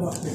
頑張ってる。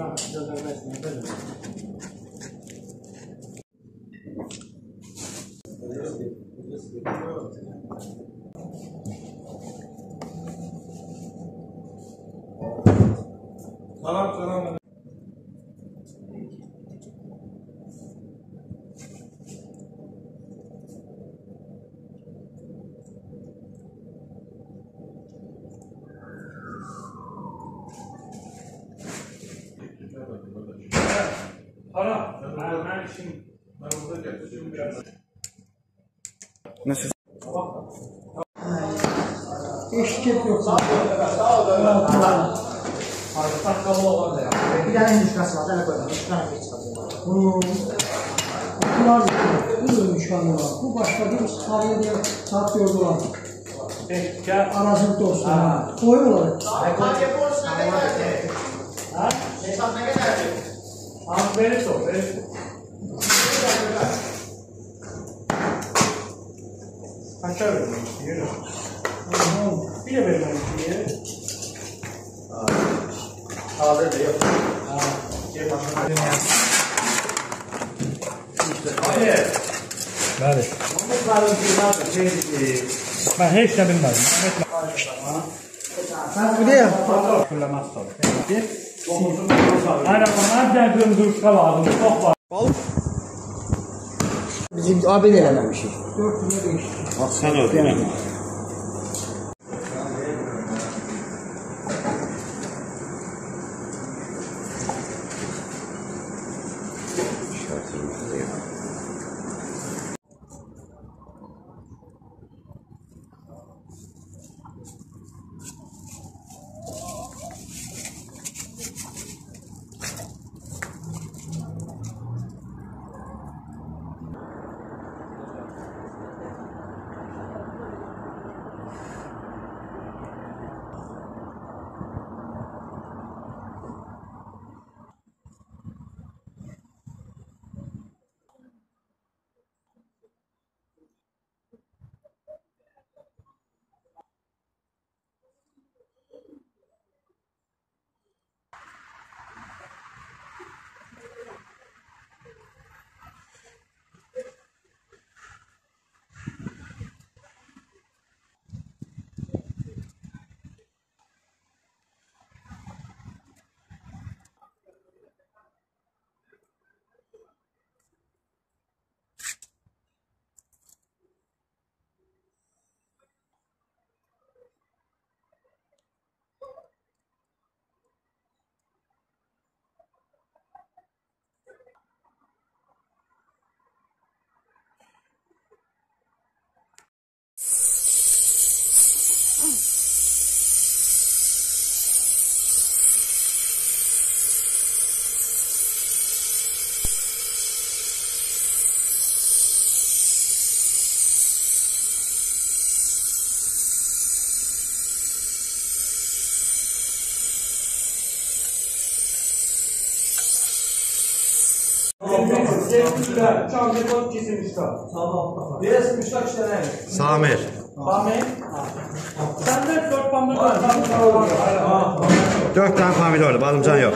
那就在卖身份。Para. Ben, ben şimdi Ben burada getireceğim biraz. Eşlik yok. Bir tane nüshkası var, tane koyalım. Üç tane bir çıkacak. Bu okular bu var. Başka bir tarihe diye saat yordular. Peki, gel. Aracılık olsun. Koy olarak. Ha? Hesap ne kadar? Beni sor. Kaça vermek istiyor? Bir de vermek istiyor. Hazır da yok. Abi. Bəli. Bunların bir şey değil. Mən heç nə bilmədim. Ben buraya. Fırlamaq istədim. Aynen, bana dəqiqin duruşa lazım, çox var. Balıq. Bizim abin eləməmişik. 4 günə 5. Bax, sən ödəyəməmişik. Dört güne değişti. Çamlık kesilmişler. Tamam. Biraz müştak işte ne? Samir. Ahmet. Sende dört pamuk var. 4 dənə pomidordur, balımcan yox.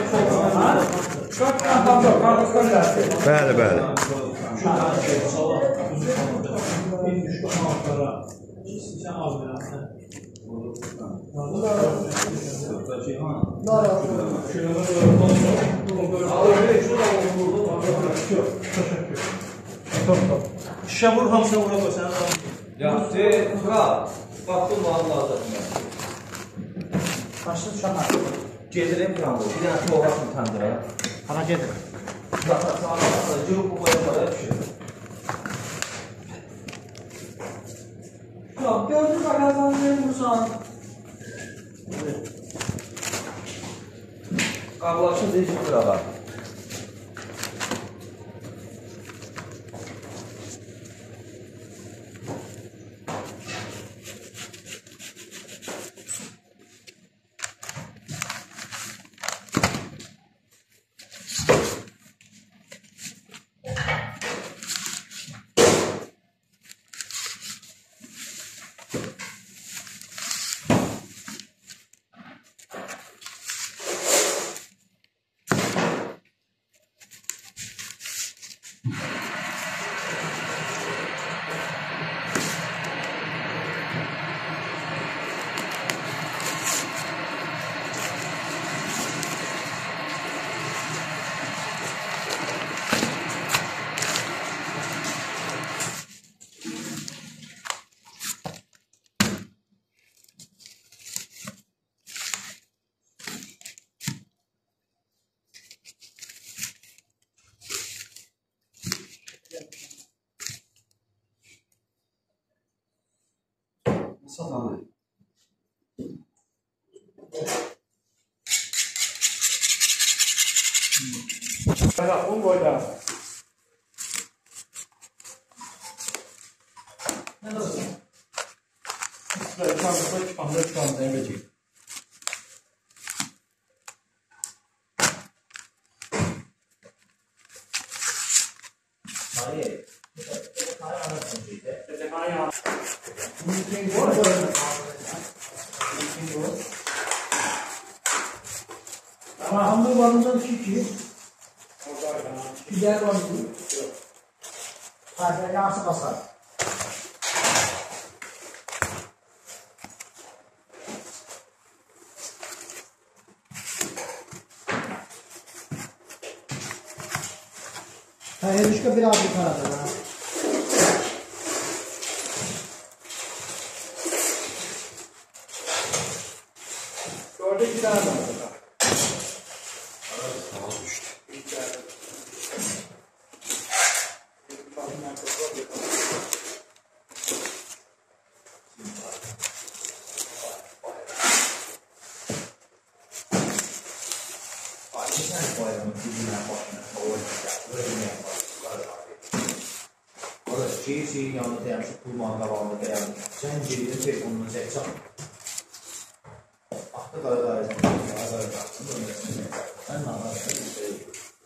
Dört tane karpuzdan dersi. Bəli, bəli. Şişe vur hamısına vura koy sen. Yaxşı, Tural. Baxdım vallahi Başlı uşaqlar. Gedirim kanlı. Bir dənə toğrasın təndirə. Hara gedir? Zaten sağlıqla cıvı bu boya boya düşür. Tamam, gördük alakalarını vursan. Evet. Qablaşın deyicik buralar. koyda. Nasıl? Şurada şu anda çıkan da şu anda evet. Sana.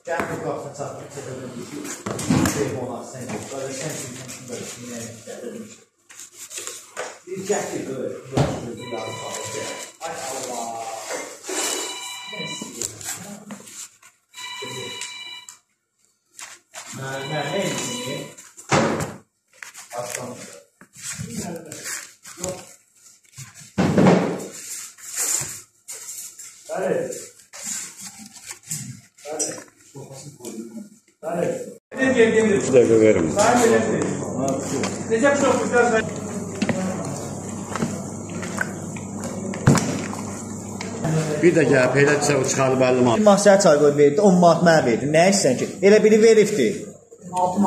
Jack has got set up to the table last thing, but essentially comes from both humanity that These jacks are good, but the dəqiqə verim. Sen de ne Necep güzel sen. Bir də gəlib elə çıxıb çıxarıb əlimi Bir masaya çay qoy verdi, 10 manat mənə verdi. Nə istəyirsən ki? Elə biri veribdi.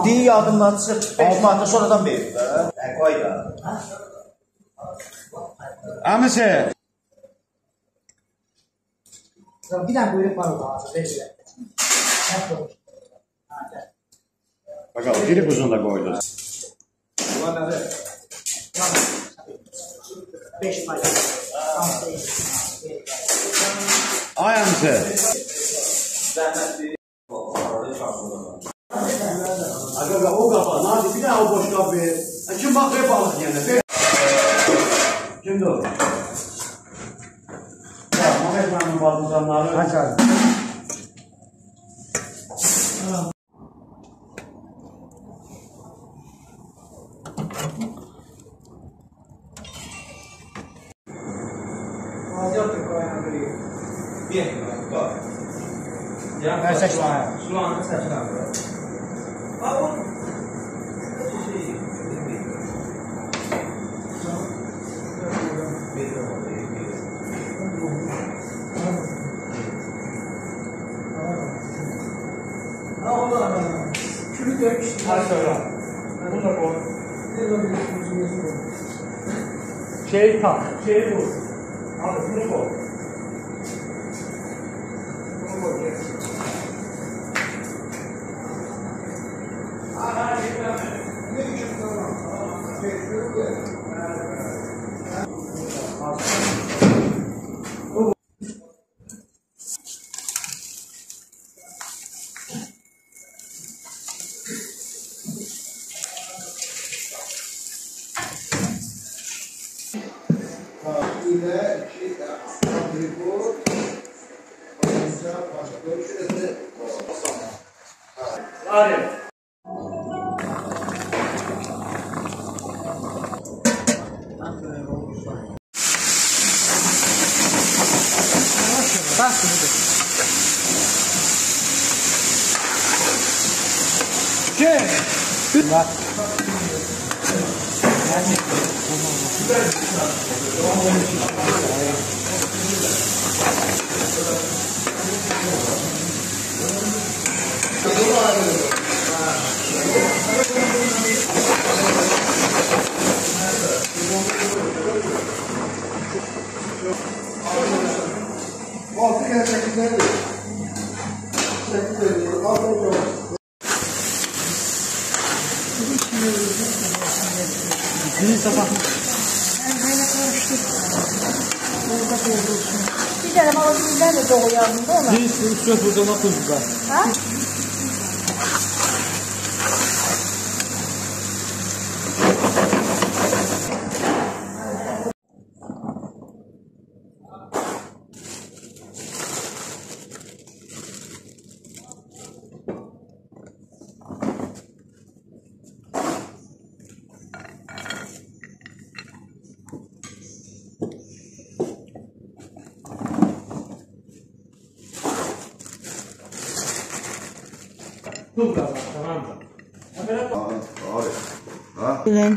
Deyir yadımdan çıxıb 5 manat da sonradan verib də. Qoy da. Əmisi, Bir tane buyruk var orada. ağzı, Bakalım biri kuzunda koydu. Beş pay. Ay amca. Aga o kafa, hadi bir daha o boş kapı. Kim bak hep alır yani. Kimdi o? Ya Mehmet Hanım'ın bazı zanları. Kaç abi? Ya, Ben seçmem. Şu anda seçmem. Ha, o. Şey, Şunu görmüştüm. Hadi söyle. Bunu da koy. Ne zaman bir Şeyi tak. 哪里？打死的！打死的！谁？什么？赶紧！Thank you. Da doğu yanında ama. Bir sürü üç dört buradan तुम का तमाम का अगर आप और हां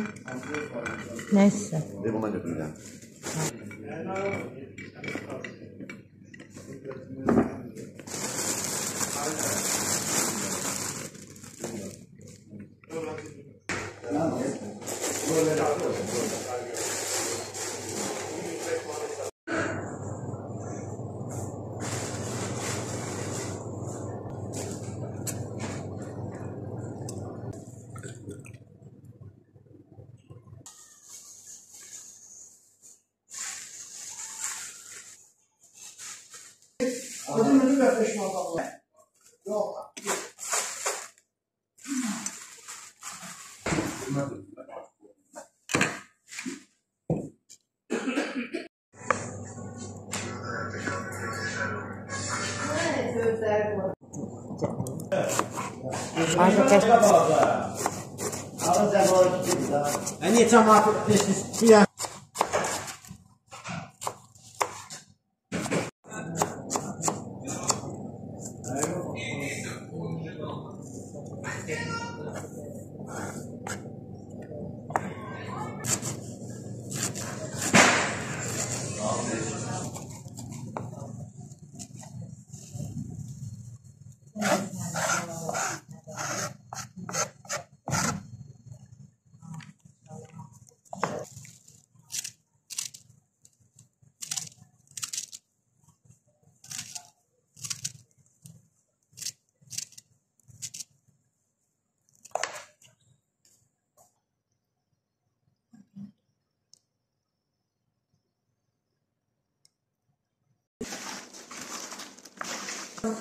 nice sir देखो मैं देख लिया Ağır cəmaat. Niyə cəmaat? Bir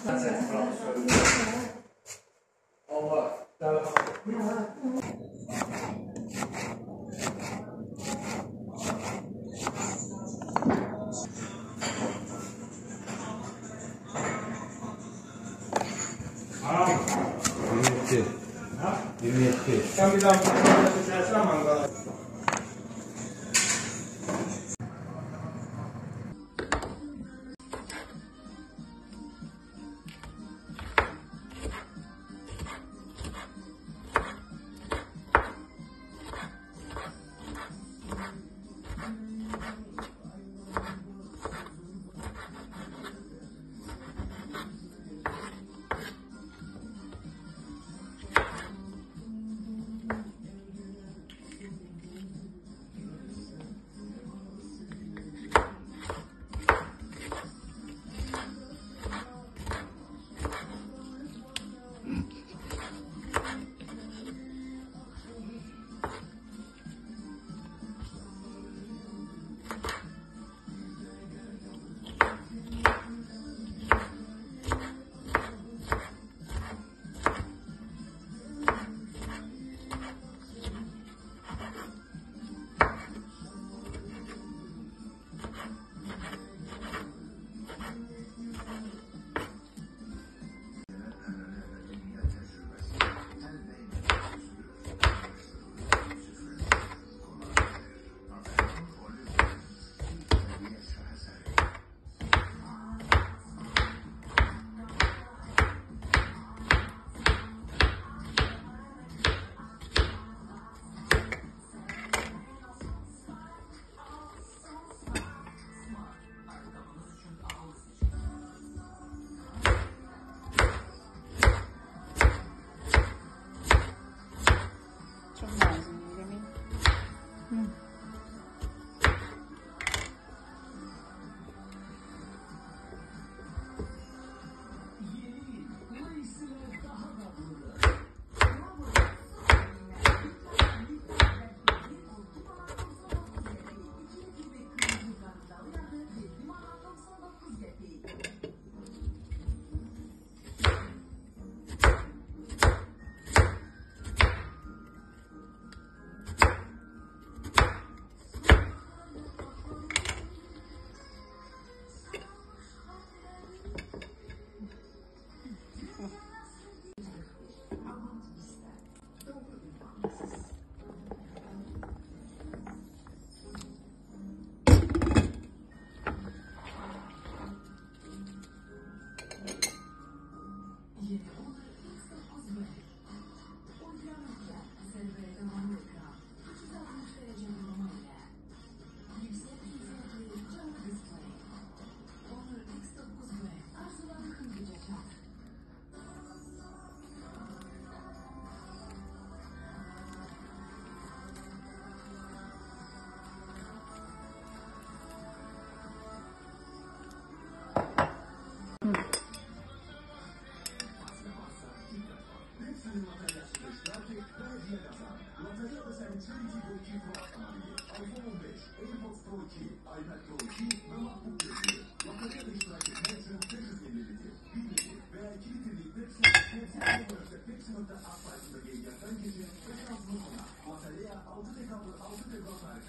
三四五六七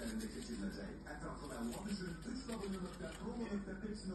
seçilmeyecek. Etrafına konuşun, www.roma.com.tr hepsini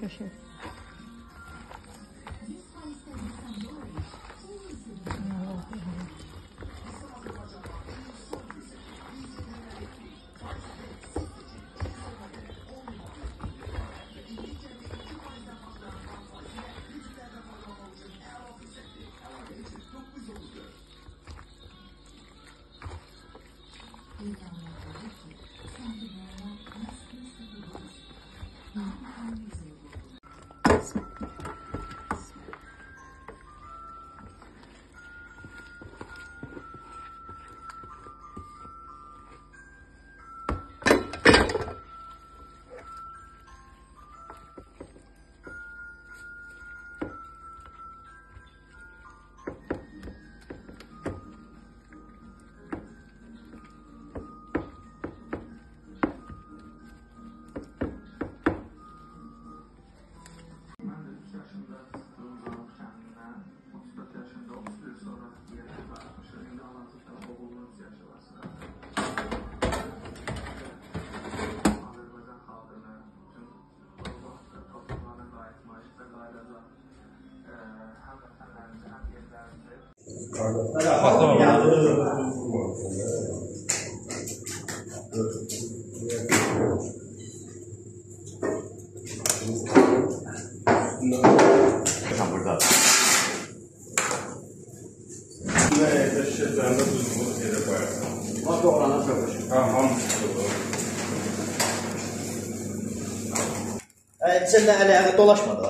就是 Patlama. Tam burada. Ne taşıdığında tuzunu yere koyarsın. Nasıl olana çalışır? Tamam. Sen de hele ayağı dolaşmadı.